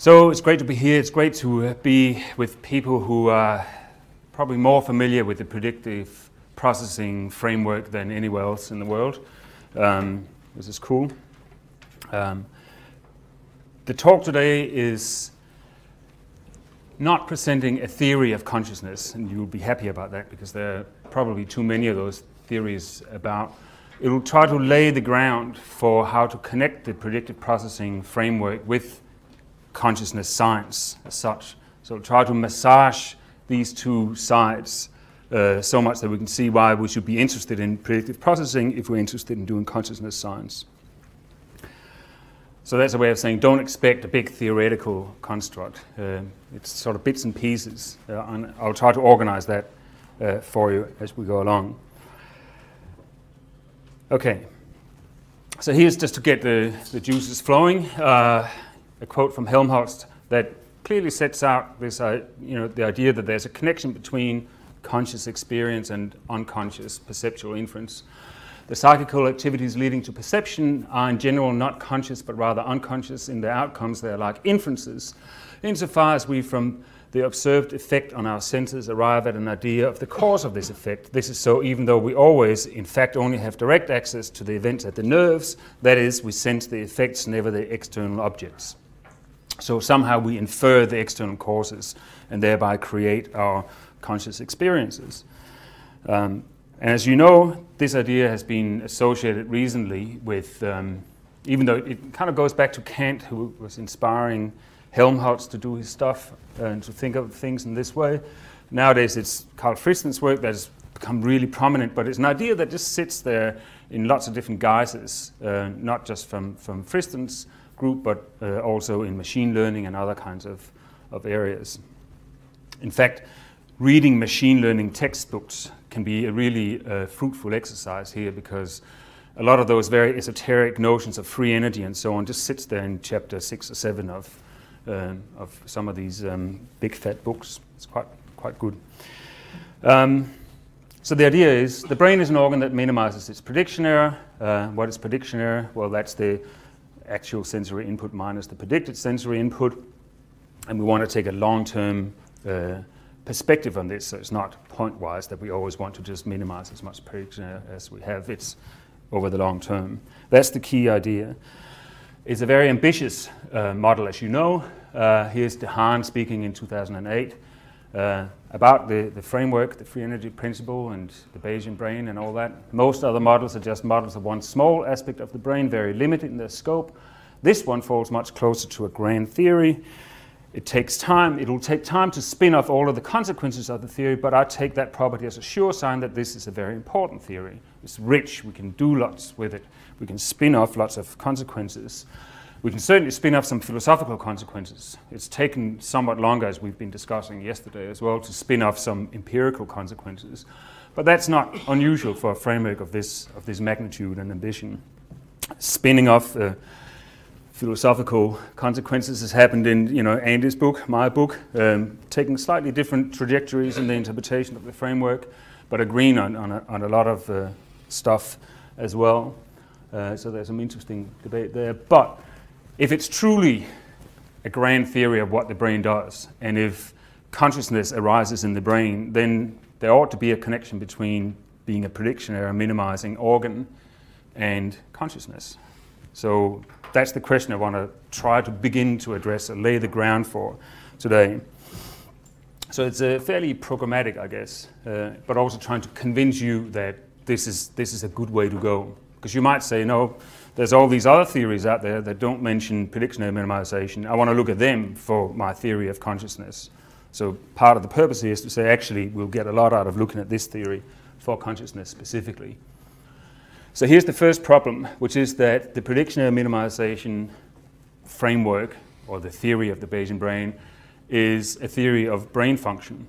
So it's great to be here. It's great to be with people who are probably more familiar with the predictive processing framework than anywhere else in the world. Um, this is cool. Um, the talk today is not presenting a theory of consciousness, and you'll be happy about that because there are probably too many of those theories about. It will try to lay the ground for how to connect the predictive processing framework with consciousness science as such. So try to massage these two sides uh, so much that we can see why we should be interested in predictive processing if we're interested in doing consciousness science. So that's a way of saying don't expect a big theoretical construct. Uh, it's sort of bits and pieces, uh, and I'll try to organize that uh, for you as we go along. Okay, so here's just to get the, the juices flowing. A quote from Helmholtz that clearly sets out this, uh, you know, the idea that there's a connection between conscious experience and unconscious perceptual inference. The psychical activities leading to perception are in general not conscious but rather unconscious in their outcomes. They're like inferences, insofar as we, from the observed effect on our senses, arrive at an idea of the cause of this effect. This is so even though we always, in fact, only have direct access to the events at the nerves, that is, we sense the effects, never the external objects. So somehow we infer the external causes and thereby create our conscious experiences. Um, and as you know, this idea has been associated recently with, um, even though it kind of goes back to Kant, who was inspiring Helmholtz to do his stuff and to think of things in this way. Nowadays, it's Karl Friston's work that has become really prominent, but it's an idea that just sits there in lots of different guises, uh, not just from, from Friston's group, but uh, also in machine learning and other kinds of, of areas. In fact, reading machine learning textbooks can be a really uh, fruitful exercise here because a lot of those very esoteric notions of free energy and so on just sits there in chapter six or seven of, uh, of some of these um, big fat books. It's quite, quite good. Um, so the idea is the brain is an organ that minimizes its prediction error. Uh, what is prediction error? Well, that's the actual sensory input minus the predicted sensory input. And we want to take a long-term uh, perspective on this, so it's not point-wise that we always want to just minimize as much prediction as we have. It's over the long term. That's the key idea. It's a very ambitious uh, model, as you know. Uh, here's Dayan speaking in 2008 uh, about the, the framework, the free energy principle, and the Bayesian brain, and all that. Most other models are just models of one small aspect of the brain, very limited in their scope. This one falls much closer to a grand theory. It takes time, it'll take time to spin off all of the consequences of the theory, but I take that property as a sure sign that this is a very important theory. It's rich, we can do lots with it, we can spin off lots of consequences. We can certainly spin off some philosophical consequences. It's taken somewhat longer, as we've been discussing yesterday as well, to spin off some empirical consequences. But that's not unusual for a framework of this, of this magnitude and ambition. Spinning off uh, philosophical consequences has happened in you know, Andy's book, my book, um, taking slightly different trajectories in the interpretation of the framework, but agreeing on, on, a, on a lot of uh, stuff as well. Uh, so there's some interesting debate there. But if it's truly a grand theory of what the brain does, and if consciousness arises in the brain, then there ought to be a connection between being a prediction error minimizing organ and consciousness. So that's the question I want to try to begin to address and lay the ground for today. So it's a fairly programmatic, I guess, uh, but also trying to convince you that this is, this is a good way to go. Because you might say, no, there's all these other theories out there that don't mention prediction error minimization. I want to look at them for my theory of consciousness. So part of the purpose here is to say, actually, we'll get a lot out of looking at this theory for consciousness specifically. So here's the first problem, which is that the prediction error minimization framework, or the theory of the Bayesian brain, is a theory of brain function.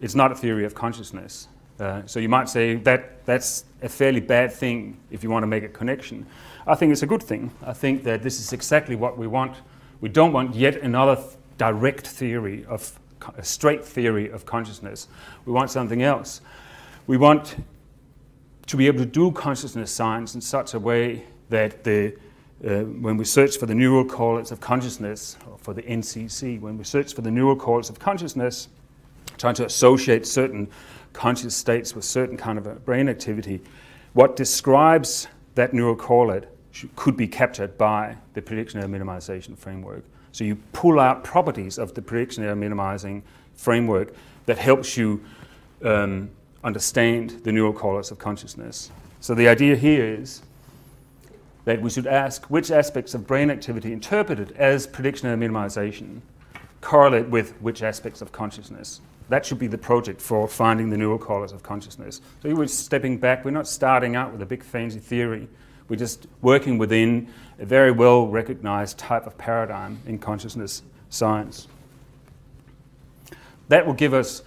It's not a theory of consciousness. Uh, so you might say that that's a fairly bad thing if you want to make a connection. I think it's a good thing. I think that this is exactly what we want. We don't want yet another th direct theory of a straight theory of consciousness. We want something else. We want to be able to do consciousness science in such a way that the uh, when we search for the neural correlates of consciousness, or for the NCC, when we search for the neural correlates of consciousness, trying to associate certain conscious states with certain kind of brain activity, what describes that neural correlate could be captured by the prediction error minimization framework. So you pull out properties of the prediction error minimizing framework that helps you um, understand the neural correlates of consciousness. So the idea here is that we should ask which aspects of brain activity interpreted as prediction error minimization correlate with which aspects of consciousness. That should be the project for finding the neural correlates of consciousness. So we're stepping back. We're not starting out with a big fancy theory. We're just working within a very well recognized type of paradigm in consciousness science. That will give us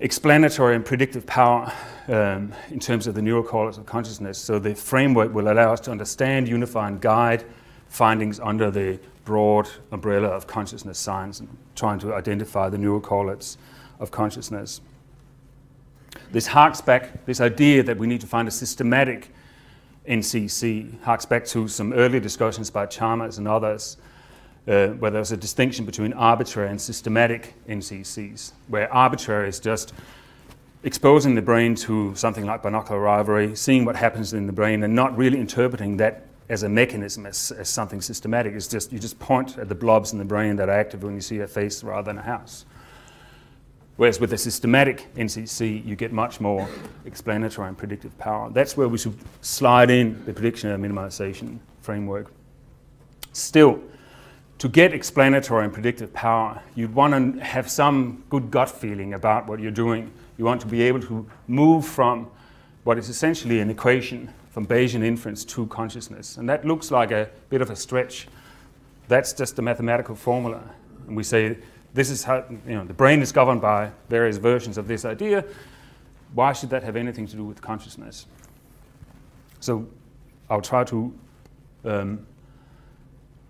explanatory and predictive power um, in terms of the neural correlates of consciousness. So the framework will allow us to understand, unify, and guide findings under the broad umbrella of consciousness science and trying to identify the neural correlates of consciousness. This harks back, this idea that we need to find a systematic NCC, harks back to some earlier discussions by Chalmers and others, uh, where there's a distinction between arbitrary and systematic NCCs, where arbitrary is just exposing the brain to something like binocular rivalry, seeing what happens in the brain, and not really interpreting that as a mechanism, as, as something systematic. It's just you just point at the blobs in the brain that are active when you see a face rather than a house. Whereas with a systematic NCC, you get much more explanatory and predictive power. That's where we should slide in the prediction and minimization framework. Still, to get explanatory and predictive power, you'd want to have some good gut feeling about what you're doing. You want to be able to move from what is essentially an equation from Bayesian inference to consciousness. And that looks like a bit of a stretch. That's just a mathematical formula. And we say this is how, you know, the brain is governed by various versions of this idea. Why should that have anything to do with consciousness? So I'll try to, um,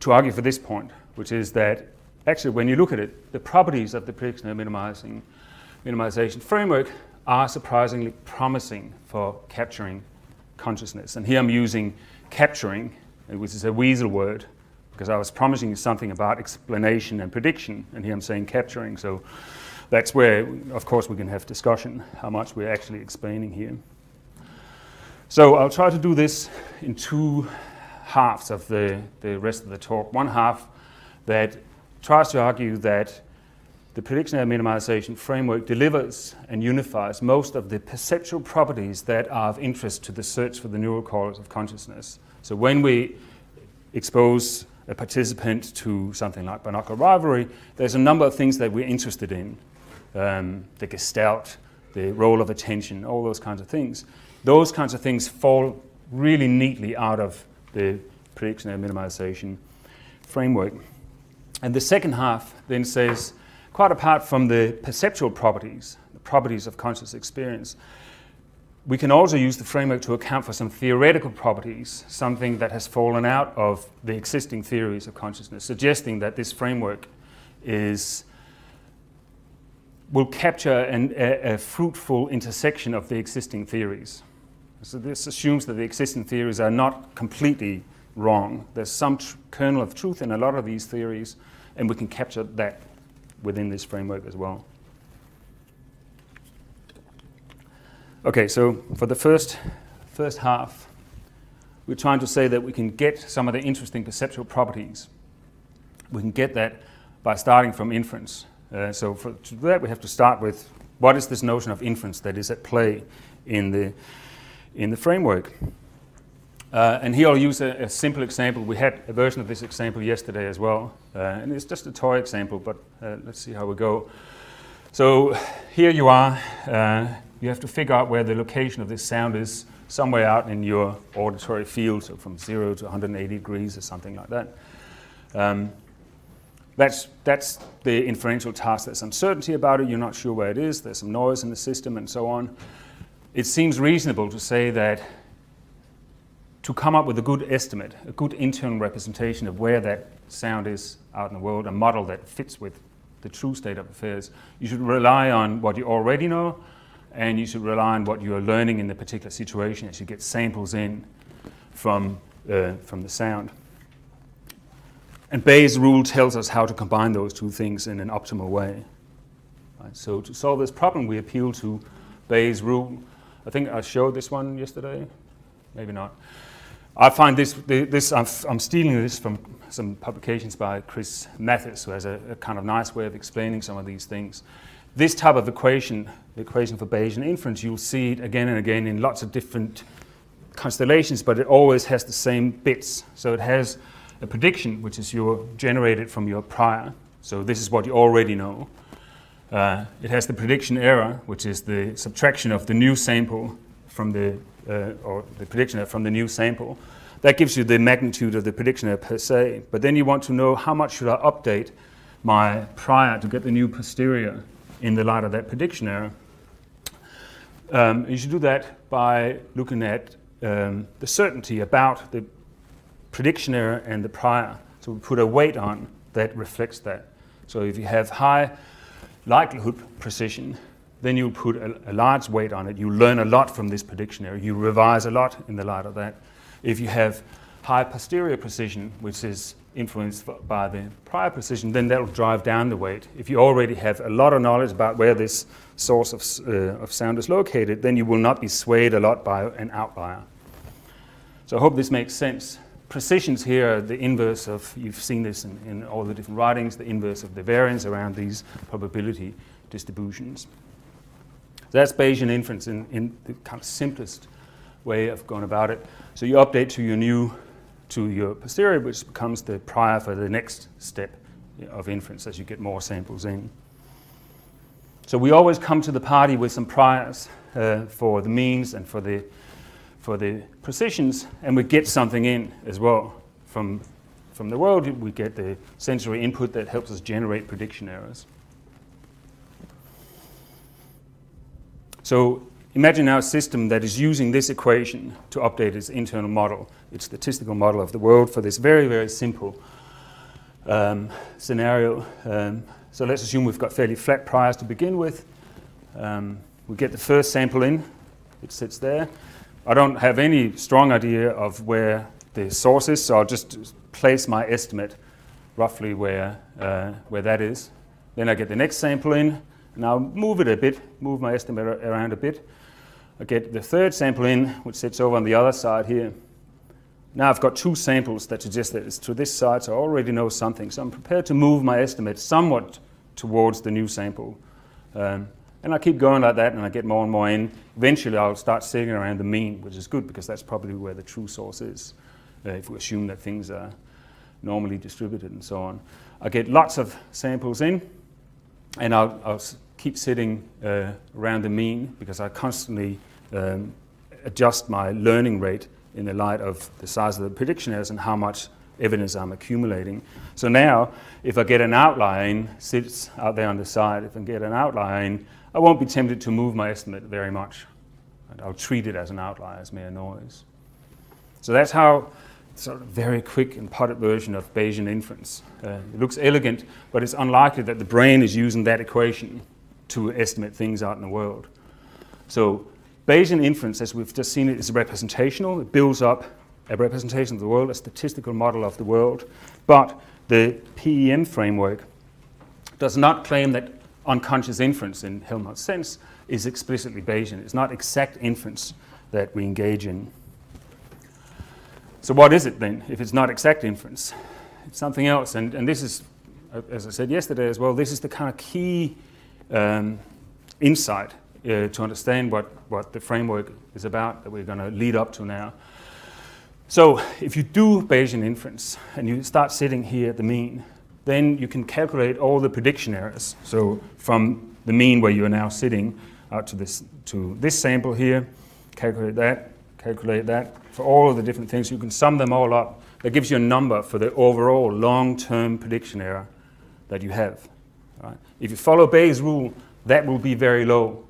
to argue for this point, which is that actually when you look at it, the properties of the prediction minimizing, minimization framework are surprisingly promising for capturing consciousness. And here I'm using capturing, which is a weasel word, because I was promising you something about explanation and prediction, and here I'm saying capturing. So that's where, of course, we can have discussion how much we're actually explaining here. So I'll try to do this in two halves of the, the rest of the talk. One half that tries to argue that the prediction error minimization framework delivers and unifies most of the perceptual properties that are of interest to the search for the neural correlates of consciousness. So when we expose a participant to something like binocular rivalry, there's a number of things that we're interested in. Um, the gestalt, the role of attention, all those kinds of things. Those kinds of things fall really neatly out of the prediction and minimization framework. And the second half then says, quite apart from the perceptual properties, the properties of conscious experience, we can also use the framework to account for some theoretical properties, something that has fallen out of the existing theories of consciousness, suggesting that this framework is will capture an, a, a, fruitful intersection of the existing theories. So this assumes that the existing theories are not completely wrong. There's some kernel of truth in a lot of these theories, and we can capture that within this framework as well. Okay, so for the first, first half, we're trying to say that we can get some of the interesting perceptual properties. We can get that by starting from inference. Uh, so for, to do that, we have to start with what is this notion of inference that is at play in the, in the framework. Uh, and here I'll use a, a, simple example. We had a version of this example yesterday as well. Uh, and it's just a toy example, but uh, let's see how we go. So here you are uh, you have to figure out where the location of this sound is somewhere out in your auditory field, so from 0 to 180 degrees or something like that. Um, that's, that's the inferential task. There's uncertainty about it. You're not sure where it is. There's some noise in the system and so on. It seems reasonable to say that to come up with a good estimate, a good internal representation of where that sound is out in the world, a model that fits with the true state of affairs, you should rely on what you already know and you should rely on what you are learning in the particular situation as you get samples in from, uh, from the sound. And Bayes' rule tells us how to combine those two things in an optimal way. Right, so to solve this problem, we appeal to Bayes' rule. I think I showed this one yesterday. Maybe not. I find this, this I'm, I'm stealing this from some publications by Chris Mathys, who has a, a, kind of nice way of explaining some of these things. This type of equation, the equation for Bayesian inference, you'll see it again and again in lots of different constellations, but it always has the same bits. So it has a prediction, which is your generated from your prior. So this is what you already know. Uh, it has the prediction error, which is the subtraction of the new sample from the, uh, or the prediction error from the new sample. That gives you the magnitude of the prediction error per se. But then you want to know how much should I update my prior to get the new posterior in the light of that prediction error. Um, you should do that by looking at um, the certainty about the prediction error and the prior. So we put a weight on that reflects that. So if you have high likelihood precision, then you put a, a, large weight on it. You learn a lot from this prediction error. You revise a lot in the light of that. If you have high posterior precision, which is influenced by the prior precision, then that'll drive down the weight. If you already have a lot of knowledge about where this source of, uh, of sound is located, then you will not be swayed a lot by an outlier. So I hope this makes sense. Precisions here are the inverse of, you've seen this in, in all the different writings, the inverse of the variance around these probability distributions. So that's Bayesian inference in, in the kind of simplest way of going about it. So you update to your new, to your posterior, which becomes the prior for the next step of inference as you get more samples in. So we always come to the party with some priors uh, for the means and for the for the precisions, and we get something in as well from, from the world. We get the sensory input that helps us generate prediction errors. So imagine now a system that is using this equation to update its internal model, its statistical model of the world for this very, very simple um, scenario. Um, so let's assume we've got fairly flat priors to begin with. Um, we get the first sample in, it sits there. I don't have any strong idea of where the source is, so I'll just place my estimate roughly where, uh, where that is. Then I get the next sample in, and I'll move it a bit, move my estimate around a bit. I get the third sample in, which sits over on the other side here. Now I've got two samples that suggest that it's to this side, so I already know something. So I'm prepared to move my estimate somewhat towards the new sample. Um, and I keep going like that and I get more and more in. Eventually I'll start sitting around the mean, which is good because that's probably where the true source is, uh, if we assume that things are normally distributed and so on. I get lots of samples in and I'll, I'll keep sitting uh, around the mean because I constantly um, adjust my learning rate in the light of the size of the prediction errors and how much evidence I'm accumulating. So now, if I get an outlier sits out there on the side, if I get an outlier I won't be tempted to move my estimate very much. And I'll treat it as an outlier, as mere noise. So that's how sort of very quick and potted version of Bayesian inference. Uh, it looks elegant, but it's unlikely that the brain is using that equation to estimate things out in the world. So Bayesian inference, as we've just seen it, is representational. It builds up a representation of the world, a statistical model of the world. But the PEM framework does not claim that unconscious inference in Helmholtz's sense is explicitly Bayesian. It's not exact inference that we engage in. So what is it then if it's not exact inference? It's something else. And, and this is, uh, as I said yesterday as well, this is the kind of key um, insight uh, to understand what, what the framework is about that we're going to lead up to now. So if you do Bayesian inference and you start sitting here at the mean, then you can calculate all the prediction errors. So from the mean where you are now sitting out to this, to this sample here, calculate that, calculate that. For all of the different things, you can sum them all up. That gives you a number for the overall long-term prediction error that you have. If you follow Bayes' rule, that will be very low.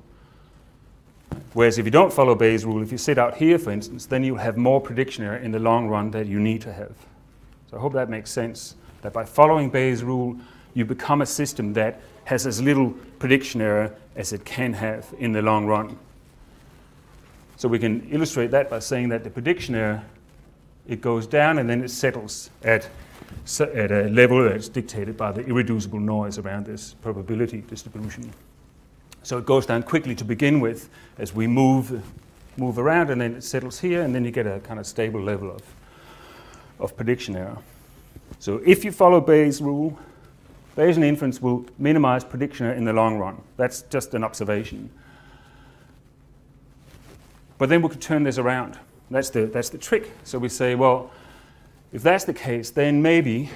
Whereas if you don't follow Bayes' rule, if you sit out here, for instance, then you'll have more prediction error in the long run that you need to have. So I hope that makes sense that by following Bayes' rule, you become a system that has as little prediction error as it can have in the long run. So we can illustrate that by saying that the prediction error, it goes down and then it settles at at a level that's dictated by the irreducible noise around this probability distribution. So it goes down quickly to begin with as we move, move around, and then it settles here, and then you get a kind of stable level of, of prediction error. So if you follow Bayes' rule, Bayesian inference will minimize prediction error in the long run. That's just an observation. But then we could turn this around. That's the, that's the trick. So we say, well, if that's the case, then maybe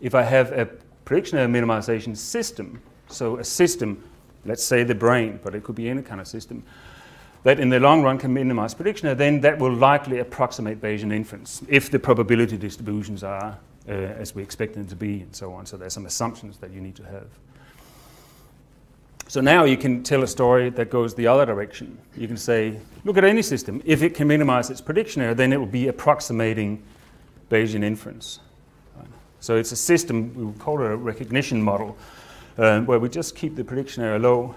if I have a prediction error minimization system, so a system, let's say the brain, but it could be any kind of system, that in the long run can minimize prediction error, then that will likely approximate Bayesian inference if the probability distributions are uh, as we expect them to be and so on. So there's some assumptions that you need to have. So now you can tell a story that goes the other direction. You can say, look at any system. If it can minimize its prediction error, then it will be approximating Bayesian inference. So it's a system, we would call it a recognition model, um, where we just keep the prediction error low.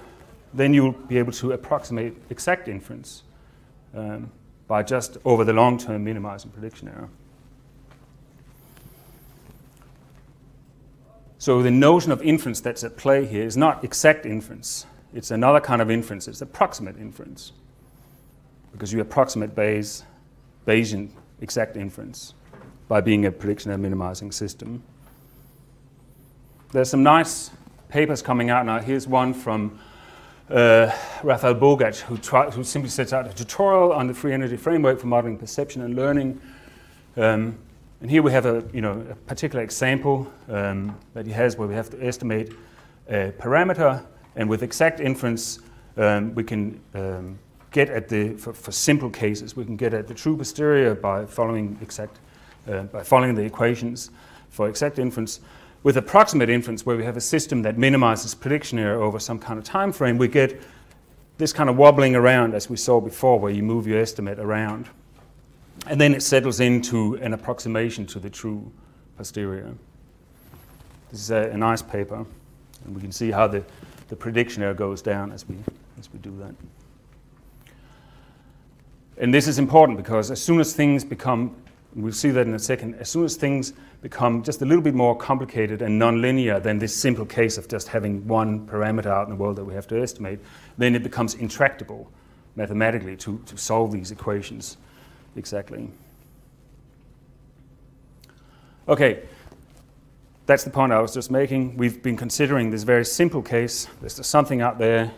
Then you'll be able to approximate exact inference um, by just over the long term minimizing prediction error. So the notion of inference that's at play here is not exact inference. It's another kind of inference. It's approximate inference. Because you approximate Bayes, Bayesian exact inference by being a prediction error minimizing system. There's some nice papers coming out now. Here's one from uh, Rafael Bogacz, who, who, simply sets out a tutorial on the free energy framework for modeling perception and learning. Um, and here we have a, you know, a particular example um, that he has where we have to estimate a parameter, and with exact inference, um, we can um, get at the, for, for, simple cases, we can get at the true posterior by following exact, uh, by following the equations for exact inference. With approximate inference, where we have a system that minimizes prediction error over some kind of time frame, we get this kind of wobbling around as we saw before, where you move your estimate around. And then it settles into an approximation to the true posterior. This is a, a nice paper, and we can see how the, the prediction error goes down as we, as we do that. And this is important because as soon as things become, we'll see that in a second, as soon as things become just a little bit more complicated and nonlinear than this simple case of just having one parameter out in the world that we have to estimate, then it becomes intractable mathematically to, to solve these equations exactly. Okay, that's the point I was just making. We've been considering this very simple case. There's something out there.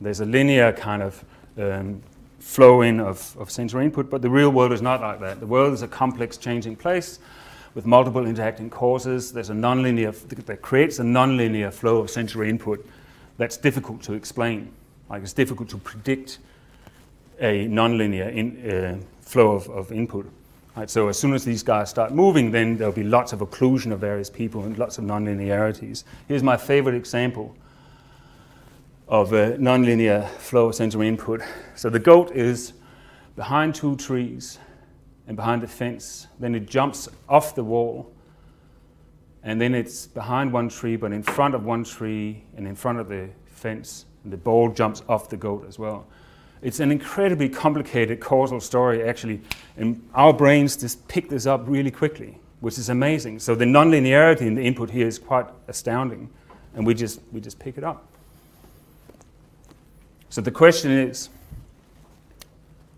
There's a linear kind of um, flow in of, of sensory input, but the real world is not like that. The world is a complex changing place with multiple interacting causes. There's a nonlinear, that creates a nonlinear flow of sensory input that's difficult to explain. Like it's difficult to predict a nonlinear in, uh, flow of, of input. Right, so as soon as these guys start moving, then there'll be lots of occlusion of various people and lots of nonlinearities. Here's my favorite example of a nonlinear flow sensory input. So the goat is behind two trees and behind the fence. Then it jumps off the wall. And then it's behind one tree, but in front of one tree and in front of the fence. And the ball jumps off the goat as well. It's an incredibly complicated causal story, actually, and our brains just pick this up really quickly, which is amazing. So the nonlinearity in the input here is quite astounding, and we just, we just pick it up. So the question is,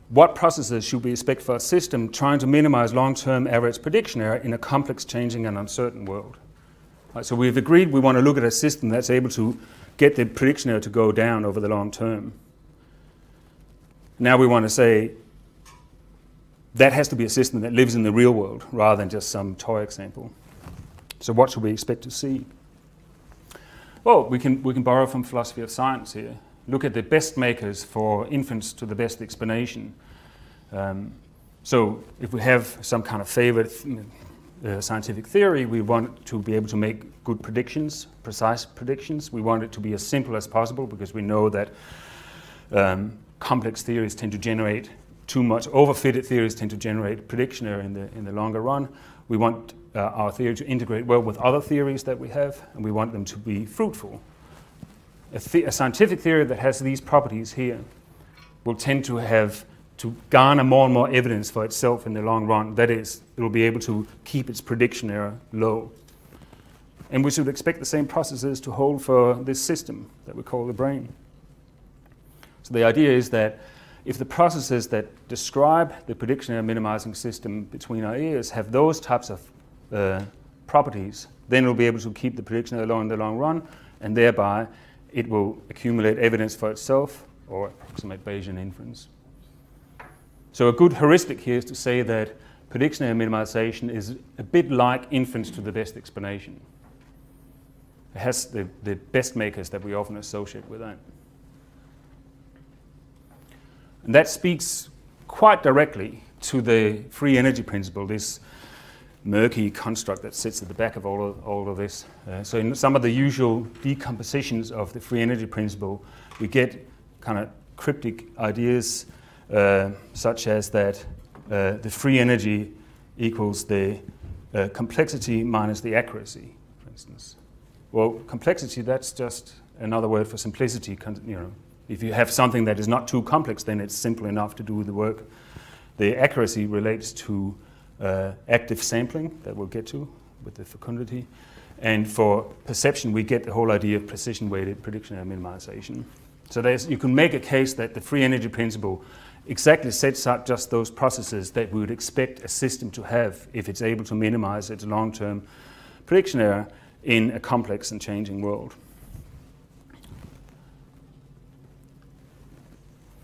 what processes should we expect for a system trying to minimize long-term average prediction error in a complex, changing, and uncertain world? Right, so we've agreed we want to look at a system that's able to get the prediction error to go down over the long term. Now we want to say that has to be a system that lives in the real world rather than just some toy example. So what should we expect to see? Well, we can, we can borrow from philosophy of science here. Look at the best makers for inference to the best explanation. Um, so if we have some kind of favorite uh, scientific theory, we want to be able to make good predictions, precise predictions. We want it to be as simple as possible because we know that um, complex theories tend to generate too much, overfitted theories tend to generate prediction error in the, in the longer run. We want uh, our theory to integrate well with other theories that we have, and we want them to be fruitful. A, the a scientific theory that has these properties here will tend to have to garner more and more evidence for itself in the long run. That is, it will be able to keep its prediction error low. And we should expect the same processes to hold for this system that we call the brain. So the idea is that if the processes that describe the prediction error minimizing system between our ears have those types of uh, properties, then we'll be able to keep the prediction error low in the long run, and thereby it will accumulate evidence for itself or approximate Bayesian inference. So a good heuristic here is to say that prediction error minimization is a bit like inference to the best explanation. It has the, the best makers that we often associate with that. And that speaks quite directly to the free energy principle, this murky construct that sits at the back of all of, all of this. Uh, so in some of the usual decompositions of the free energy principle, we get kind of cryptic ideas uh, such as that uh, the free energy equals the uh, complexity minus the accuracy, for instance. Well, complexity, that's just another word for simplicity. You know, if you have something that is not too complex, then it's simple enough to do the work. The accuracy relates to uh, active sampling that we'll get to with the fecundity. And for perception, we get the whole idea of precision-weighted prediction error minimization. So you can make a case that the free energy principle exactly sets up just those processes that we would expect a system to have if it's able to minimize its long-term prediction error in a complex and changing world.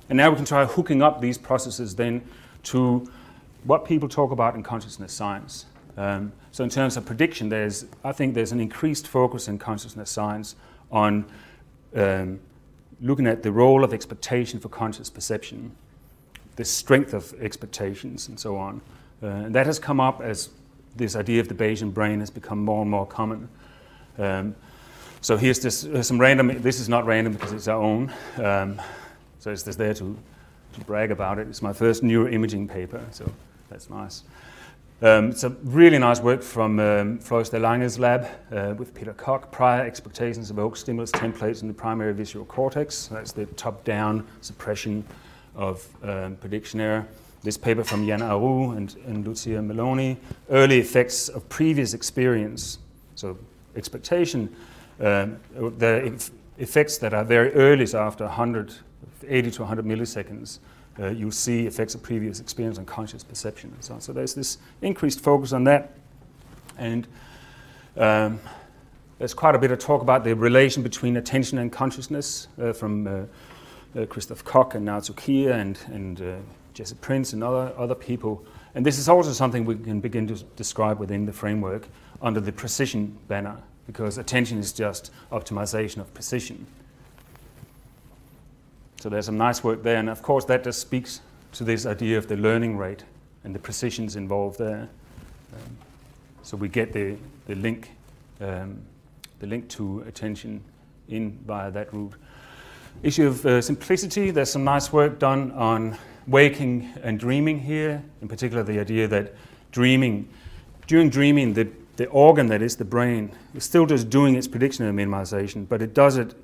And now we can try hooking up these processes then to what people talk about in consciousness science. Um, so in terms of prediction, there's, I think there's an increased focus in consciousness science on um, looking at the role of expectation for conscious perception, the strength of expectations, and so on. Uh, and that has come up as this idea of the Bayesian brain has become more and more common. Um, so here's this, uh, some random, this is not random because it's our own. Um, so it's just there to, to brag about it. It's my first neuroimaging paper, so that's nice. Um, it's a really nice work from um, Floris de Lange's lab uh, with Peter Kok, prior expectations of oak stimulus templates in the primary visual cortex. That's the top-down suppression of um, prediction error. This paper from Jan Aru and, and Lucia Melloni, early effects of previous experience. So expectation, um, the effects that are very early, so after 100, 80 to 100 milliseconds, uh, you see effects of previous experience on conscious perception and so on. So there's this increased focus on that. And um, there's quite a bit of talk about the relation between attention and consciousness uh, from uh, uh Christoph Koch and Naoto Kier and, and uh, Jesse Prinz and other, other people. And this is also something we can begin to describe within the framework under the precision banner, because attention is just optimization of precision. So there's some nice work there, and of course that just speaks to this idea of the learning rate and the precisions involved there. Um, so we get the, the link um, the link to attention in via that route. Issue of uh, simplicity, there's some nice work done on waking and dreaming here, in particular the idea that dreaming, during dreaming, the, the organ that is the brain is still just doing its prediction of minimization, but it does it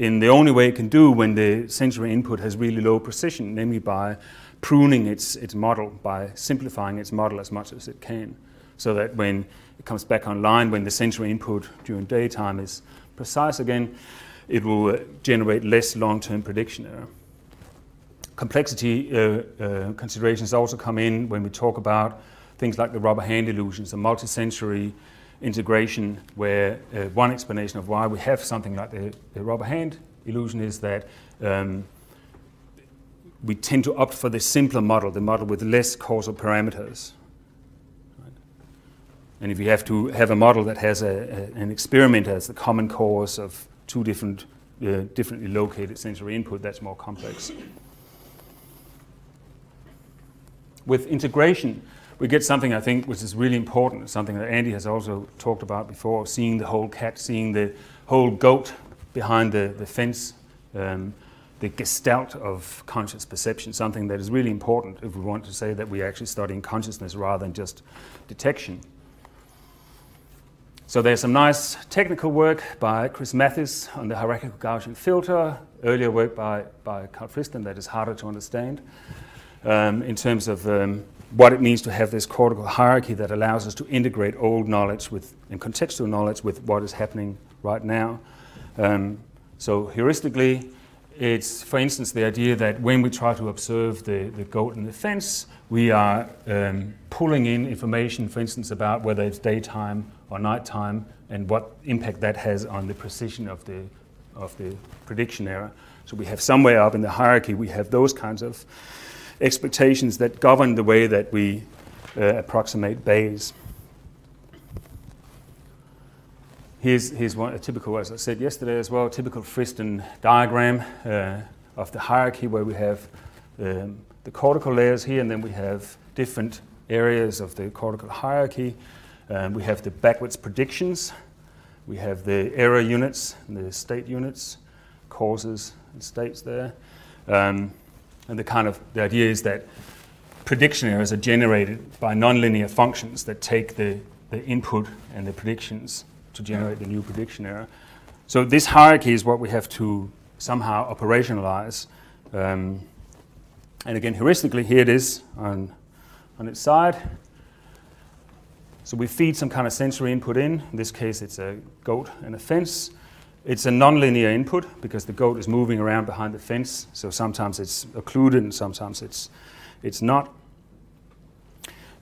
in the only way it can do when the sensory input has really low precision, namely by pruning its, its model, by simplifying its model as much as it can, so that when it comes back online, when the sensory input during daytime is precise again, it will uh, generate less long-term prediction error. Complexity uh, uh, considerations also come in when we talk about things like the rubber hand illusions, the multisensory integration where uh, one explanation of why we have something like the, the rubber hand illusion is that um, we tend to opt for the simpler model, the model with less causal parameters. And if you have to have a model that has a, a, an experiment as the common cause of two different, uh, differently located sensory input, that's more complex. With integration, we get something I think which is really important, something that Andy has also talked about before, seeing the whole cat, seeing the whole goat behind the, the fence, um, the gestalt of conscious perception, something that is really important if we want to say that we're actually studying consciousness rather than just detection. So there's some nice technical work by Chris Mathys on the hierarchical Gaussian filter, earlier work by, by Karl Friston that is harder to understand. um, in terms of um, what it means to have this cortical hierarchy that allows us to integrate old knowledge with and contextual knowledge with what is happening right now. Um, so heuristically, it's, for instance, the idea that when we try to observe the, the goat in the fence, we are um, pulling in information, for instance, about whether it's daytime or nighttime and what impact that has on the precision of the, of the prediction error. So we have somewhere up in the hierarchy, we have those kinds of expectations that govern the way that we uh, approximate Bayes. Here's, here's one, a typical, as I said yesterday as well, typical Friston diagram uh, of the hierarchy where we have um, the cortical layers here and then we have different areas of the cortical hierarchy. Um, we have the backwards predictions. We have the error units and the state units, causes and states there. Um, and the kind of the idea is that prediction errors are generated by nonlinear functions that take the, the input and the predictions to generate the new prediction error. So this hierarchy is what we have to somehow operationalize. Um, and again, heuristically, here it is on, on its side. So we feed some kind of sensory input in. In this case, it's a goat and a fence. It's a nonlinear input because the goat is moving around behind the fence. So sometimes it's occluded and sometimes it's, it's not.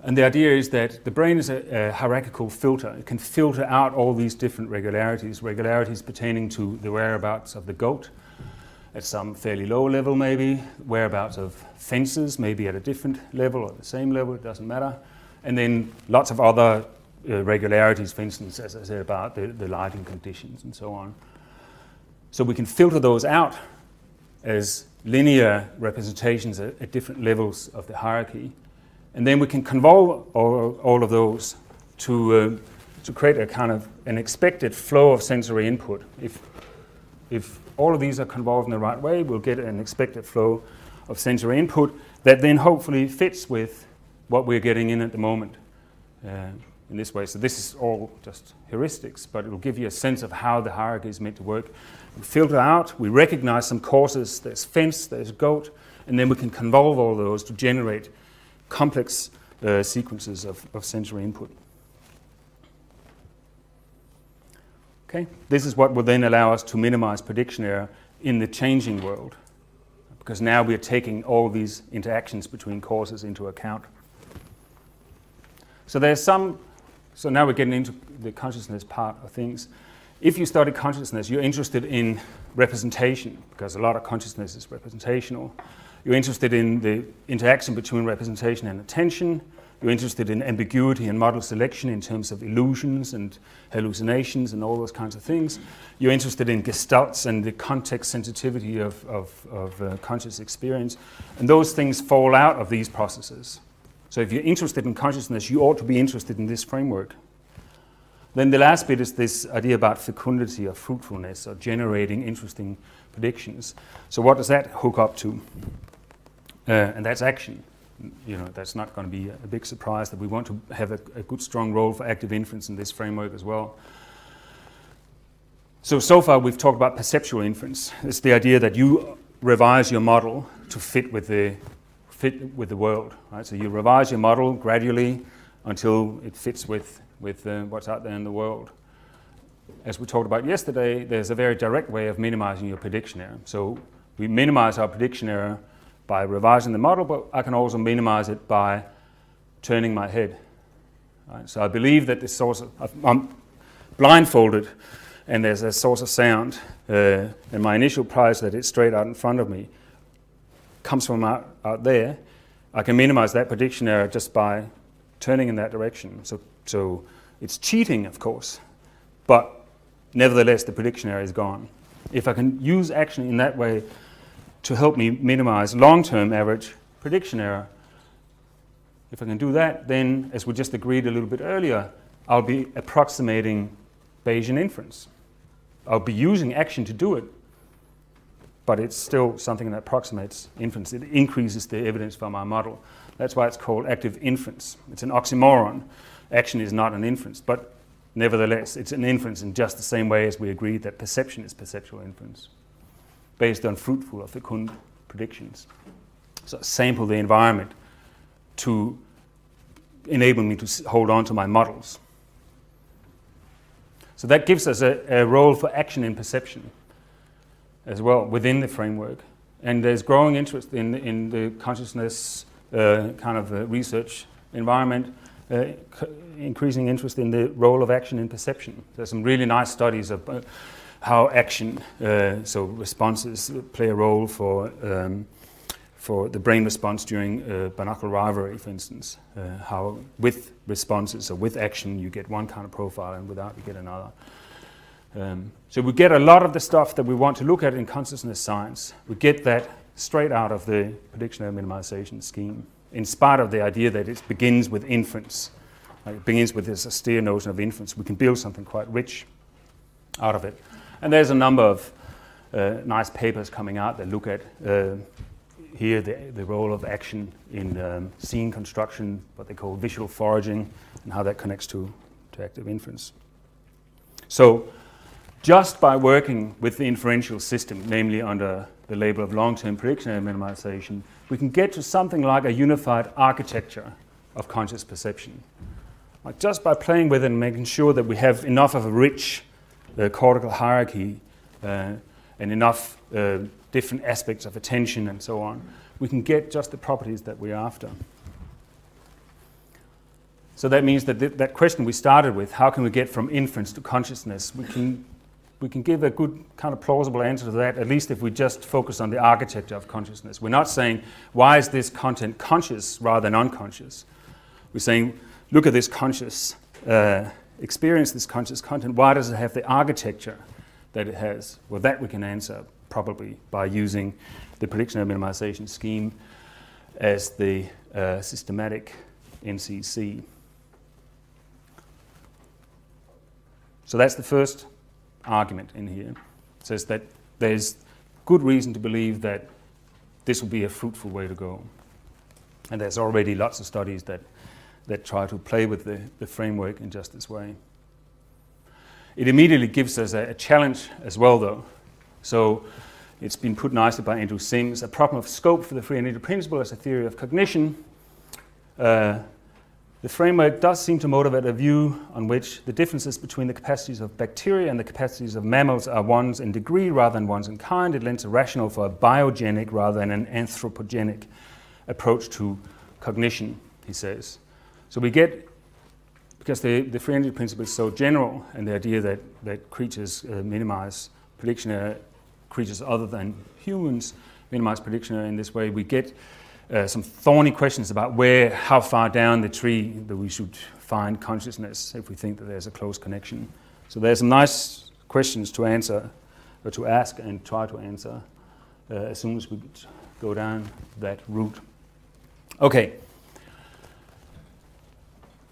And the idea is that the brain is a, a, hierarchical filter. It can filter out all these different regularities, regularities pertaining to the whereabouts of the goat at some fairly low level, maybe, whereabouts of fences, maybe at a different level or the same level, it doesn't matter. And then lots of other uh, regularities, for instance, as I said about the, the lighting conditions and so on. So we can filter those out as linear representations at, at different levels of the hierarchy. And then we can convolve all, all of those to, uh, to create a kind of an expected flow of sensory input. If, if all of these are convolved in the right way, we'll get an expected flow of sensory input that then hopefully fits with what we're getting in at the moment uh, in this way. So this is all just heuristics, but it will give you a sense of how the hierarchy is meant to work. We filter out, we recognize some causes, there's fence, there's goat, and then we can convolve all those to generate complex uh, sequences of, of sensory input. Okay? This is what will then allow us to minimize prediction error in the changing world, because now we are taking all these interactions between causes into account. So there's some, so now we're getting into the consciousness part of things. If you study consciousness, you're interested in representation, because a lot of consciousness is representational. You're interested in the interaction between representation and attention. You're interested in ambiguity and model selection in terms of illusions and hallucinations and all those kinds of things. You're interested in gestalts and the context sensitivity of, of, of uh, conscious experience. And those things fall out of these processes. So if you're interested in consciousness, you ought to be interested in this framework. Then the last bit is this idea about fecundity or fruitfulness or generating interesting predictions. So what does that hook up to? Uh, and that's action. You know, that's not going to be a big surprise that we want to have a, a good, strong role for active inference in this framework as well. So, so far we've talked about perceptual inference. It's the idea that you revise your model to fit with the, fit with the world. Right? So you revise your model gradually until it fits with, with uh, what's out there in the world. As we talked about yesterday, there's a very direct way of minimizing your prediction error. So we minimize our prediction error by revising the model, but I can also minimize it by turning my head. Right? So I believe that this source of, I'm blindfolded and there's a source of sound, uh, and my initial price that it's straight out in front of me comes from out, out there. I can minimize that prediction error just by turning in that direction. So, so it's cheating, of course, but nevertheless, the prediction error is gone. If I can use action in that way, to help me minimize long-term average prediction error. If I can do that, then, as we just agreed a little bit earlier, I'll be approximating Bayesian inference. I'll be using action to do it, but it's still something that approximates inference. It increases the evidence for my model. That's why it's called active inference. It's an oxymoron. Action is not an inference, but nevertheless, it's an inference in just the same way as we agreed that perception is perceptual inference based on fruitful or fecund predictions. so sample the environment to enable me to hold on to my models. So that gives us a, a role for action in perception as well within the framework. And there's growing interest in, in the consciousness uh, kind of uh, research environment, uh, increasing interest in the role of action in perception. There's some really nice studies of uh, how action, uh, so responses, play a role for um, for the brain response during binocular rivalry, for instance, how with responses or with action you get one kind of profile and without you get another. Um, so we get a lot of the stuff that we want to look at in consciousness science. We get that straight out of the prediction error minimization scheme, in spite of the idea that it begins with inference. Like it begins with this austere notion of inference. We can build something quite rich out of it. And there's a number of uh, nice papers coming out that look at uh, here the, the role of action in um, scene construction, what they call visual foraging, and how that connects to, to active inference. So just by working with the inferential system, namely under the label of long-term prediction error minimization, we can get to something like a unified architecture of conscious perception. Like just by playing with it and making sure that we have enough of a rich uh, cortical hierarchy uh, and enough uh, different aspects of attention and so on, we can get just the properties that we're after. So that means that th that question we started with, how can we get from inference to consciousness, we can, we can give a good kind of plausible answer to that, at least if we just focus on the architecture of consciousness. We're not saying, why is this content conscious rather than unconscious? We're saying, look at this conscious, uh, experience this conscious content, why does it have the architecture that it has? Well, that we can answer probably by using the prediction error minimization scheme as the uh, systematic NCC. So that's the first argument in here. It says that there's good reason to believe that this will be a fruitful way to go. And there's already lots of studies that, that try to play with the, the framework in just this way. It immediately gives us a, a challenge as well, though, so it's been put nicely by Andrew Sims. A problem of scope for the free energy principle as a theory of cognition. Uh, the framework does seem to motivate a view on which the differences between the capacities of bacteria and the capacities of mammals are ones in degree rather than ones in kind. It lends a rationale for a biogenic rather than an anthropogenic approach to cognition, he says. So we get, because the, the free energy principle is so general and the idea that, that creatures uh, minimize prediction error creatures other than humans minimize prediction error in this way, we get uh, some thorny questions about where, how far down the tree that we should find consciousness if we think that there's a close connection. So there's some nice questions to answer, or to ask and try to answer uh, as soon as we go down that route. Okay.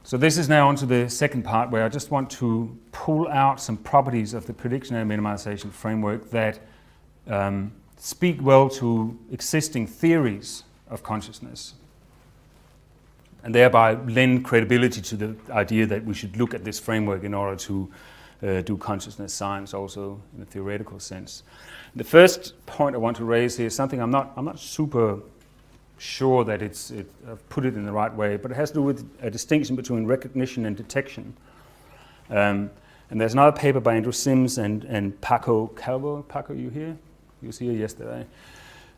So this is now onto the second part where I just want to pull out some properties of the prediction error minimization framework that um, speak well to existing theories of consciousness. and thereby lend credibility to the idea that we should look at this framework in order to uh, do consciousness science also in a theoretical sense. The first point I want to raise here is something I'm not, I'm not super sure that it's, it, I've put it in the right way, but it has to do with a distinction between recognition and detection. Um, and there's another paper by Andrew Sims and, and Paco Calvo. Paco, you here? You was here yesterday.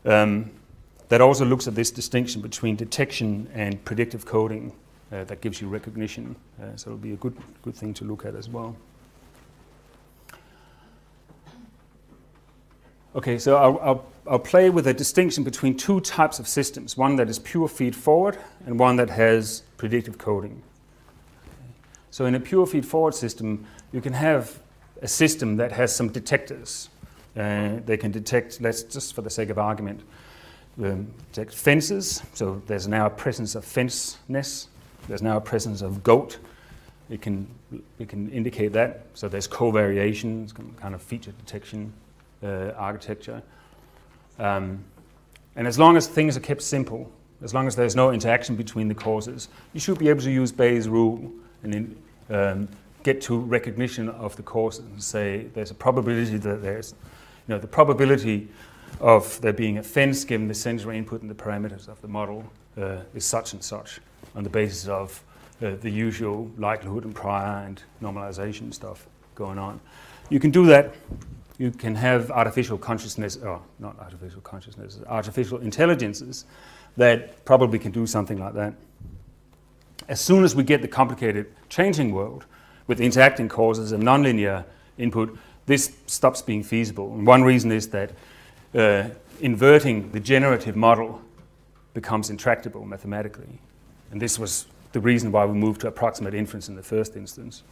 Um, that also looks at this distinction between detection and predictive coding uh, that gives you recognition. Uh, so it'll be a good, good thing to look at as well. Okay, so I'll, I'll, I'll, play with a distinction between two types of systems, one that is pure feed forward and one that has predictive coding. So in a pure feed forward system, you can have a system that has some detectors. Uh, they can detect, let's just for the sake of argument, um, detect fences. So there's now a presence of fenceness. There's now a presence of goat. It can, it can indicate that. So there's covariations, kind of feature detection uh, architecture. Um, and as long as things are kept simple, as long as there's no interaction between the causes, you should be able to use Bayes' rule and in, um, get to recognition of the causes and say there's a probability that there's, you know, the probability of there being a fence given the sensory input and the parameters of the model uh, is such and such on the basis of uh, the usual likelihood and prior and normalization stuff going on. You can do that. You can have artificial consciousness, or not artificial consciousness, artificial intelligences that probably can do something like that. As soon as we get the complicated changing world with interacting causes and nonlinear input, this stops being feasible. And one reason is that uh, inverting the generative model becomes intractable mathematically. And this was the reason why we moved to approximate inference in the first instance.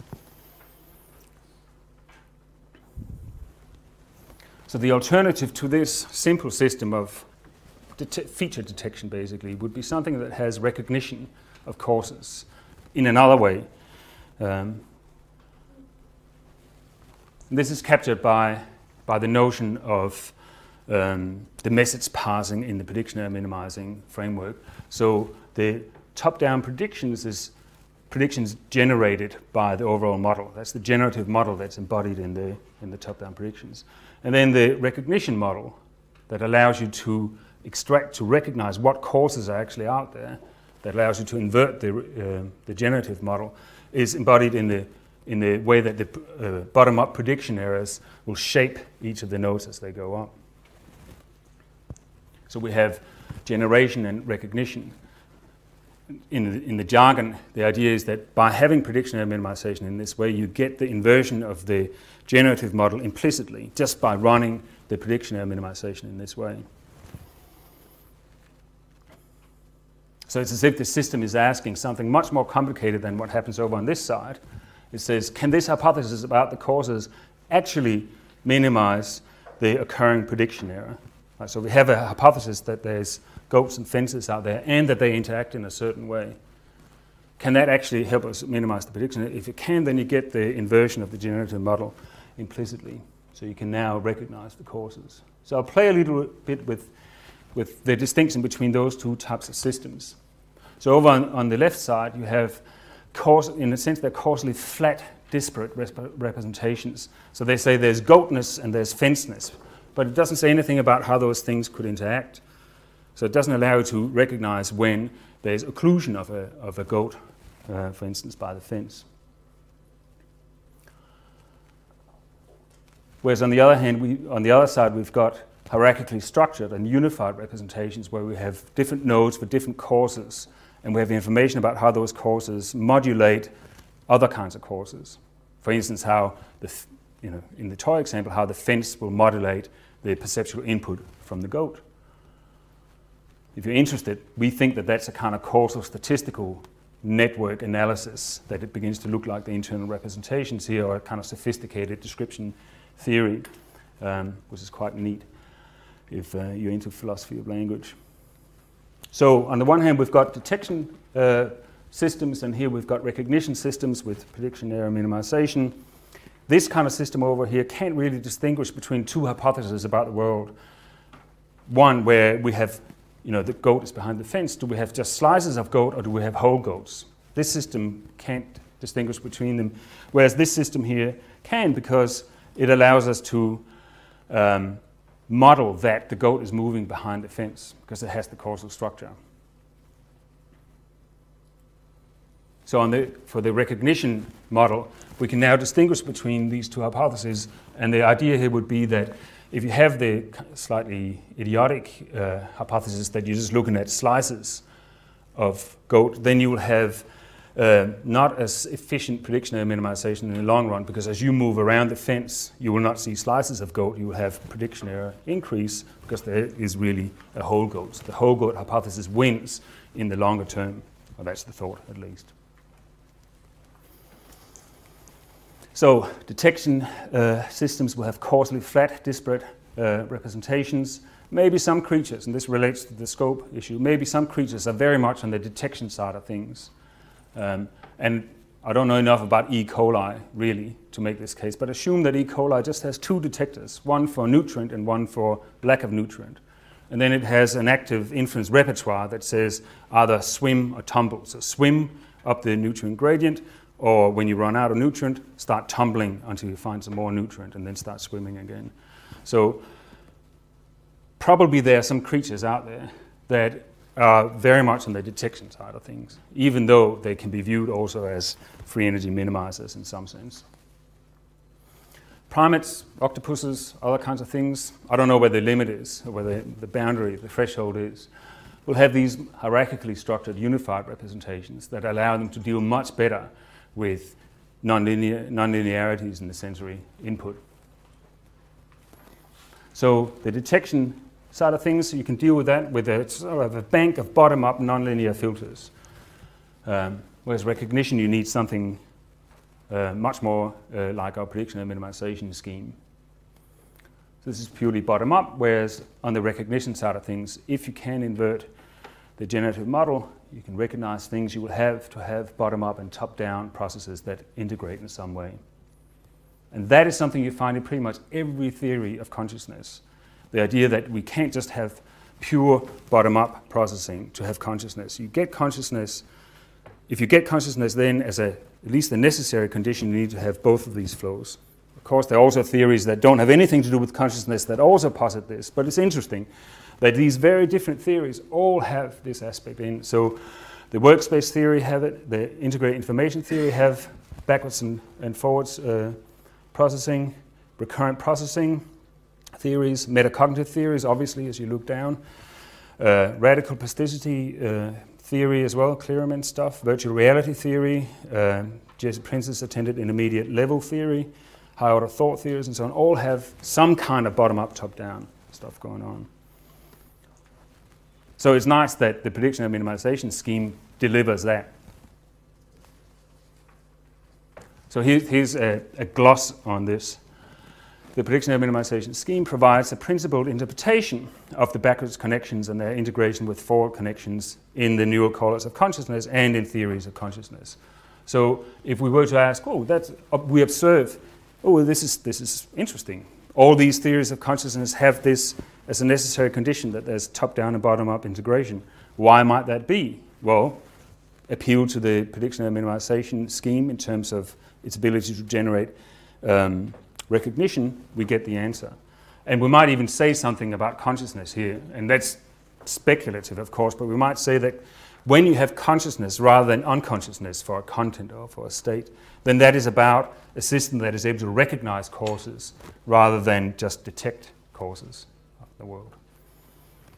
So the alternative to this simple system of det feature detection, basically, would be something that has recognition of causes in another way. Um, this is captured by, by the notion of um, the message passing in the prediction error minimizing framework. So the top-down predictions is predictions generated by the overall model. That's the generative model that's embodied in the, in the top-down predictions. And then the recognition model that allows you to extract, to recognize what causes are actually out there, that allows you to invert the, uh, the generative model, is embodied in the, in the way that the uh, bottom-up prediction errors will shape each of the nodes as they go up. So we have generation and recognition. In the, in the jargon, the idea is that by having prediction error minimization in this way, you get the inversion of the generative model implicitly just by running the prediction error minimization in this way. So it's as if the system is asking something much more complicated than what happens over on this side. It says, can this hypothesis about the causes actually minimize the occurring prediction error? Right, so we have a hypothesis that there's goats and fences out there and that they interact in a certain way. Can that actually help us minimize the prediction? If it can, then you get the inversion of the generative model implicitly. So you can now recognize the causes. So I'll play a little bit with, with the distinction between those two types of systems. So over on, on the left side, you have, cause, in a sense, they're causally flat, disparate representations. So they say there's goatness and there's fenceness, but it doesn't say anything about how those things could interact. So it doesn't allow you to recognize when there's occlusion of a, of a goat, uh, for instance, by the fence. Whereas on the other hand, we, on the other side, we've got hierarchically structured and unified representations where we have different nodes for different causes, and we have information about how those causes modulate other kinds of causes. For instance, how the, you know, in the toy example, how the fence will modulate the perceptual input from the goat. If you're interested, we think that that's a kind of causal statistical network analysis that it begins to look like the internal representations here are a kind of sophisticated description theory, um, which is quite neat if uh, you're into philosophy of language. So on the one hand, we've got detection uh, systems, and here we've got recognition systems with prediction error minimization. This kind of system over here can't really distinguish between two hypotheses about the world. One where we have, you know, the goat is behind the fence. Do we have just slices of goat or do we have whole goats? This system can't distinguish between them, whereas this system here can because it allows us to um, model that the goat is moving behind the fence because it has the causal structure. So the, for the recognition model, we can now distinguish between these two hypotheses. And the idea here would be that if you have the slightly idiotic uh, hypothesis that you're just looking at slices of goat, then you will have uh, not as efficient prediction error minimization in the long run because as you move around the fence, you will not see slices of goat. You will have prediction error increase because there is really a whole goat. The whole goat hypothesis wins in the longer term. Well, that's the thought, at least. So detection uh, systems will have causally flat, disparate uh, representations. Maybe some creatures, and this relates to the scope issue, maybe some creatures are very much on the detection side of things. Um, and I don't know enough about E. coli, really, to make this case, but assume that E. coli just has two detectors, one for nutrient and one for lack of nutrient. And then it has an active inference repertoire that says either swim or tumble. So swim up the nutrient gradient, or when you run out of nutrient, start tumbling until you find some more nutrient and then start swimming again. So probably there are some creatures out there that are very much on the detection side of things, even though they can be viewed also as free energy minimizers in some sense. Primates, octopuses, other kinds of things, I don't know where the limit is, or where the boundary, the threshold is, will have these hierarchically structured unified representations that allow them to deal much better with nonlinear, nonlinearities in the sensory input. So the detection side of things, you can deal with that with a sort of a bank of bottom-up nonlinear filters. Um, whereas recognition, you need something uh, much more uh, like our prediction and minimization scheme. So this is purely bottom-up, whereas on the recognition side of things, if you can invert the generative model, you can recognize things you will have to have bottom-up and top-down processes that integrate in some way. And that is something you find in pretty much every theory of consciousness. The idea that we can't just have pure bottom-up processing to have consciousness. You get consciousness, if you get consciousness then as a, at least a necessary condition, you need to have both of these flows. Of course, there are also theories that don't have anything to do with consciousness that also posit this, but it's interesting that these very different theories all have this aspect in. So the workspace theory have it, the integrated information theory have backwards and, and forwards uh, processing, recurrent processing theories, metacognitive theories, obviously, as you look down, uh, radical plasticity uh, theory as well, Cleeremans stuff, virtual reality theory, uh, Jesse Prinz's attended intermediate level theory, high order thought theories, and so on, all have some kind of bottom up, top down stuff going on. So it's nice that the prediction and minimization scheme delivers that. So here's a, a gloss on this. The prediction and minimization scheme provides a principled interpretation of the backwards connections and their integration with forward connections in the neural correlates of consciousness and in theories of consciousness. So if we were to ask, oh, that's, uh, we observe, oh, this is, this is interesting. All these theories of consciousness have this as a necessary condition that there's top-down and bottom-up integration. Why might that be? Well, appeal to the prediction and minimization scheme in terms of its ability to generate um, recognition, we get the answer. And we might even say something about consciousness here, and that's speculative, of course, but we might say that when you have consciousness rather than unconsciousness for a content or for a state, then that is about a system that is able to recognize causes rather than just detect causes of the world.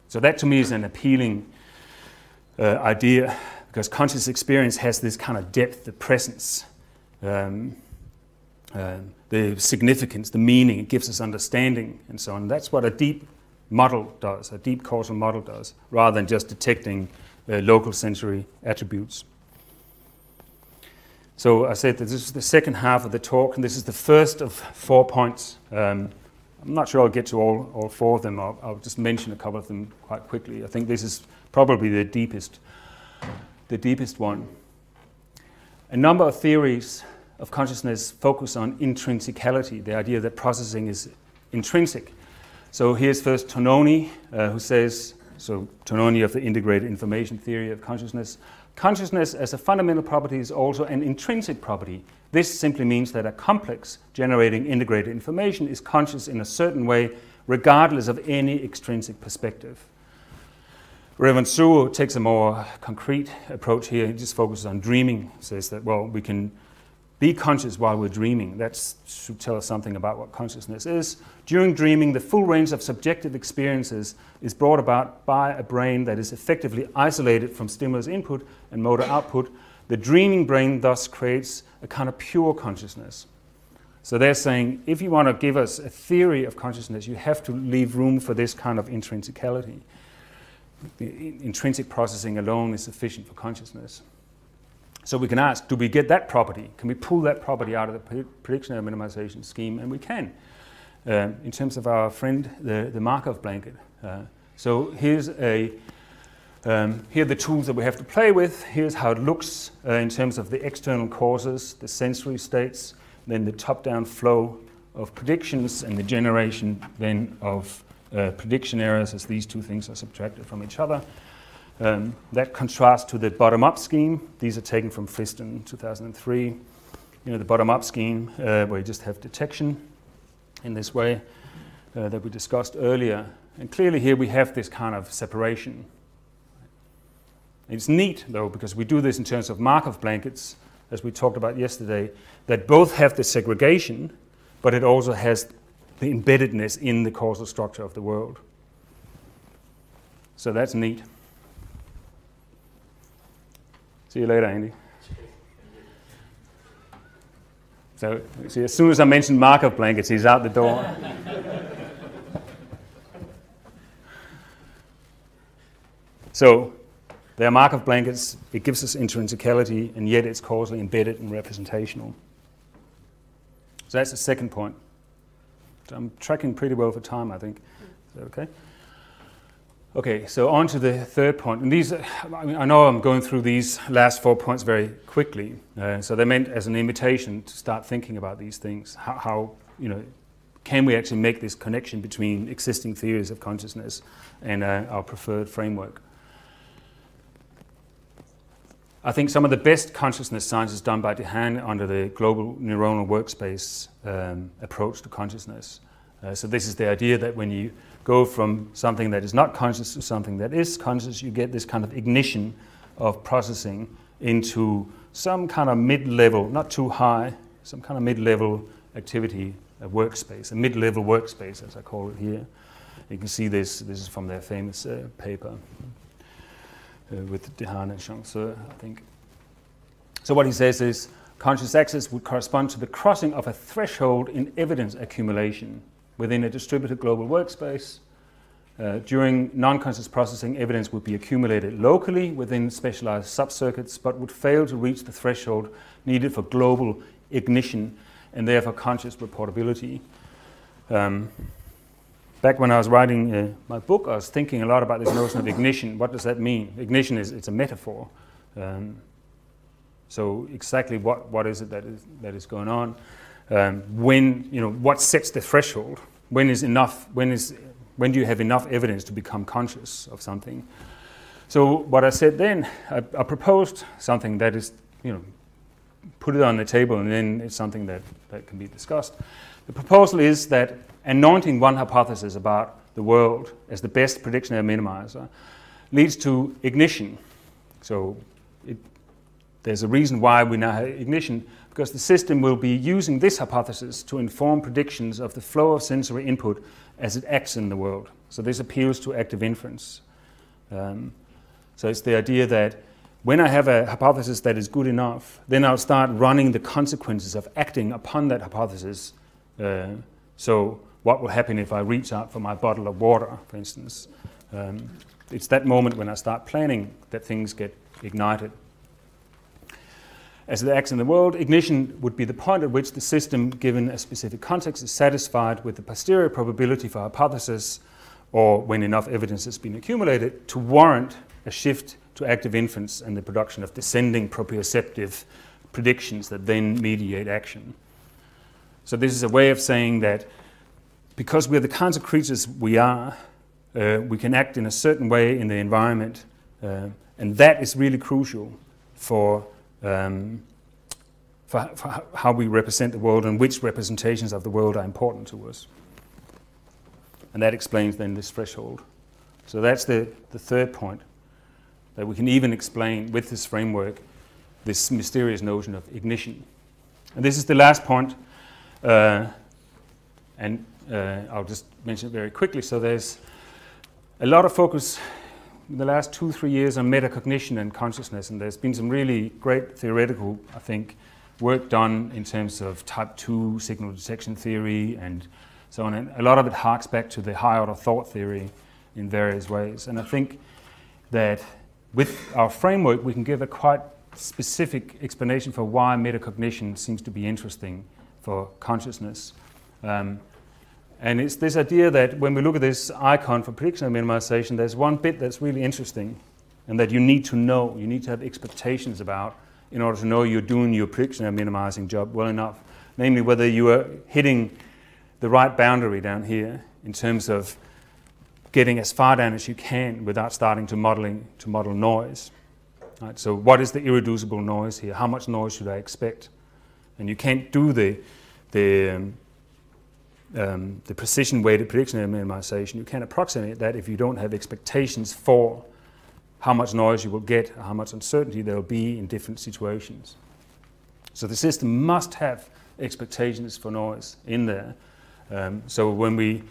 So that to me is an appealing uh, idea because conscious experience has this kind of depth, the presence, um, uh, the significance, the meaning. It gives us understanding and so on. That's what a deep model does, a deep causal model does, rather than just detecting local sensory attributes. So I said that this is the second half of the talk, and this is the first of four points. Um, I'm not sure I'll get to all, all four of them. I'll, I'll, just mention a couple of them quite quickly. I think this is probably the deepest, the deepest one. A number of theories of consciousness focus on intrinsicality, the idea that processing is intrinsic. So here's first Tononi, uh, who says, so Tononi of the integrated information theory of consciousness, consciousness as a fundamental property is also an intrinsic property this simply means that a complex generating integrated information is conscious in a certain way, regardless of any extrinsic perspective. Revonsuo takes a more concrete approach here. He just focuses on dreaming, says that, well, we can be conscious while we're dreaming. That should tell us something about what consciousness is. During dreaming, the full range of subjective experiences is brought about by a brain that is effectively isolated from stimulus input and motor output the dreaming brain thus creates a kind of pure consciousness. So they're saying if you want to give us a theory of consciousness, you have to leave room for this kind of intrinsicality. The intrinsic processing alone is sufficient for consciousness. So we can ask, do we get that property? Can we pull that property out of the prediction error minimization scheme? And we can, uh, in terms of our friend, the, the Markov blanket. Uh, so here's a um, here are the tools that we have to play with. Here's how it looks uh, in terms of the external causes, the sensory states, then the top-down flow of predictions and the generation then of uh, prediction errors as these two things are subtracted from each other. Um, that contrasts to the bottom-up scheme. These are taken from Friston 2003. You know, the bottom-up scheme uh, where you just have detection in this way uh, that we discussed earlier. And clearly here we have this kind of separation. It's neat, though, because we do this in terms of Markov blankets, as we talked about yesterday, that both have the segregation, but it also has the embeddedness in the causal structure of the world. So that's neat. See you later, Andy. So, see, as soon as I mention Markov blankets, he's out the door. so, they are Markov blankets. It gives us intrinsicality, and yet it's causally embedded and representational. So that's the second point. I'm tracking pretty well for time, I think. Is that okay? Okay, so on to the third point. And these, I, mean, I know I'm going through these last four points very quickly. Uh, so they're meant as an invitation to start thinking about these things. How, how, you know, can we actually make this connection between existing theories of consciousness and uh, our preferred framework? I think some of the best consciousness science is done by Dehaene under the global neuronal workspace um, approach to consciousness. Uh, so this is the idea that when you go from something that is not conscious to something that is conscious, you get this kind of ignition of processing into some kind of mid-level, not too high, some kind of mid-level activity, a workspace, a mid-level workspace, as I call it here. You can see this. This is from their famous uh, paper uh, with Dehaene and Changeux, I think. So what he says is, conscious access would correspond to the crossing of a threshold in evidence accumulation within a distributed global workspace. Uh, during non-conscious processing, evidence would be accumulated locally within specialized subcircuits, but would fail to reach the threshold needed for global ignition and therefore conscious reportability. Um, back when I was writing uh, my book, I was thinking a lot about this notion of ignition. What does that mean? Ignition is it's a metaphor. Um, so exactly what, what is it that is, that is going on? Um, when, you know, what sets the threshold? When is enough, when, is, when do you have enough evidence to become conscious of something? So what I said then, I, I proposed something that is, you know, put it on the table and then it's something that, that can be discussed. The proposal is that anointing one hypothesis about the world as the best prediction error minimizer leads to ignition. So it, there's a reason why we now have ignition because the system will be using this hypothesis to inform predictions of the flow of sensory input as it acts in the world. So this appeals to active inference. Um, so it's the idea that when I have a hypothesis that is good enough, then I'll start running the consequences of acting upon that hypothesis. Uh, so what will happen if I reach out for my bottle of water, for instance? Um, it's that moment when I start planning that things get ignited as it acts in the world, ignition would be the point at which the system, given a specific context, is satisfied with the posterior probability for hypothesis, or when enough evidence has been accumulated, to warrant a shift to active inference and the production of descending proprioceptive predictions that then mediate action. So this is a way of saying that because we're the kinds of creatures we are, uh, we can act in a certain way in the environment, uh, and that is really crucial for um, for, for, how we represent the world and which representations of the world are important to us. And that explains then this threshold. So that's the, the third point, that we can even explain with this framework this mysterious notion of ignition. And this is the last point, uh, and uh, I'll just mention it very quickly. So there's a lot of focus in the last two, three years on metacognition and consciousness, and there's been some really great theoretical, I think, work done in terms of type 2 signal detection theory and so on. And a lot of it harks back to the high order thought theory in various ways. And I think that with our framework, we can give a quite specific explanation for why metacognition seems to be interesting for consciousness. Um, and it's this idea that when we look at this icon for prediction minimization, there's one bit that's really interesting and that you need to know, you need to have expectations about in order to know you're doing your prediction error minimizing job well enough. Namely, whether you are hitting the right boundary down here in terms of getting as far down as you can without starting to modeling to model noise. Right, so what is the irreducible noise here? How much noise should I expect? And you can't do the, the um, um, the precision weighted prediction minimization, you can approximate that if you don't have expectations for how much noise you will get, or how much uncertainty there will be in different situations. So the system must have expectations for noise in there. Um, so when we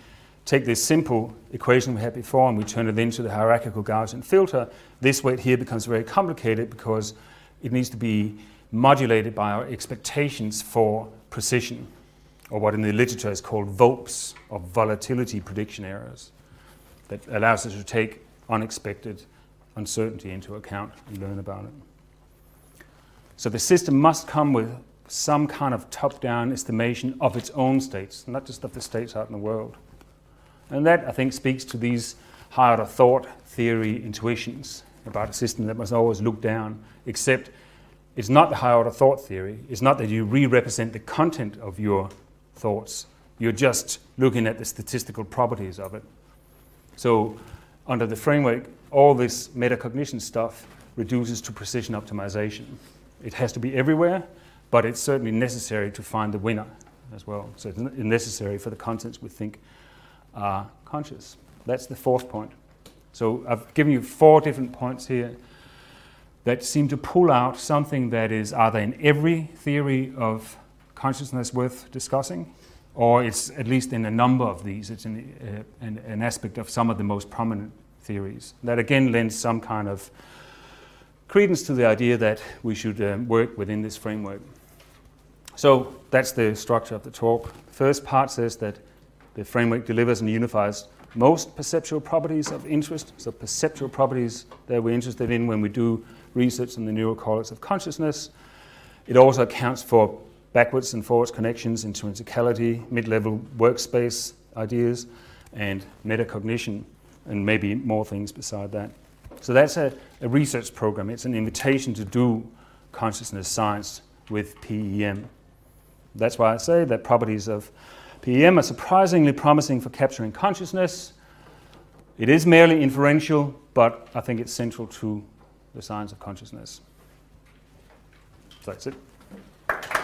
take this simple equation we had before and we turn it into the hierarchical Gaussian filter, this weight here becomes very complicated because it needs to be modulated by our expectations for precision, or what in the literature is called VOPs, or volatility prediction errors, that allows us to take unexpected uncertainty into account and learn about it. So the system must come with some kind of top-down estimation of its own states, not just of the states out in the world. And that, I think, speaks to these higher thought theory intuitions about a system that must always look down, except it's not the higher order thought theory. It's not that you re represent the content of your thoughts, you're just looking at the statistical properties of it. So, under the framework, all this metacognition stuff reduces to precision optimization. It has to be everywhere, but it's certainly necessary to find the winner as well. So, it's necessary for the contents we think are conscious. That's the fourth point. So I've given you four different points here that seem to pull out something that is either in every theory of consciousness worth discussing, or it's at least in a number of these. It's in, uh, an, an, aspect of some of the most prominent theories. That again lends some kind of credence to the idea that we should um, work within this framework. So that's the structure of the talk. The first part says that the framework delivers and unifies most perceptual properties of interest, so perceptual properties that we're interested in when we do research in the neural correlates of consciousness. It also accounts for backwards and forwards connections, intrinsicality, mid-level workspace ideas, and metacognition, and maybe more things beside that. So that's a, a research program. It's an invitation to do consciousness science with PEM. That's why I say that properties of PEM are surprisingly promising for capturing consciousness. It is merely inferential, but I think it's central to the science of consciousness. So that's it.